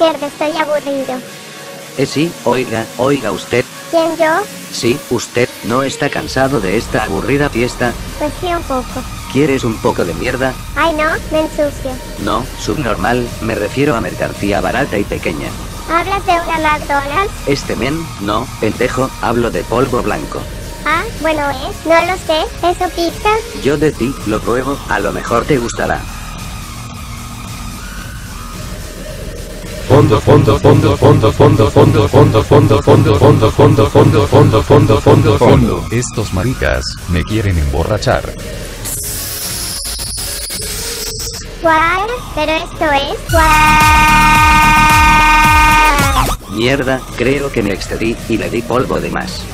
izquierda, estoy aburrido. Eh sí, oiga, oiga usted. ¿Quién yo? Sí, usted, ¿no está cansado de esta aburrida fiesta? Pues sí, un poco. ¿Quieres un poco de mierda? Ay no, me ensucio. No, subnormal, me refiero a mercancía barata y pequeña. ¿Hablas de una McDonald's? Este men, no, pendejo, hablo de polvo blanco. Ah, bueno es, no lo sé, ¿eso pica? Yo de ti, lo pruebo, a lo mejor te gustará. Fondo, fondo, fondo, fondo, fondo, fondo, fondo, fondo, fondo, fondo, fondo, fondo, fondo, fondo, fondo, fondo. Estos maricas me quieren emborrachar. ¿Cuál? Pero esto es... ¿Cuál? Mierda, creo que me excedí y le di polvo de más.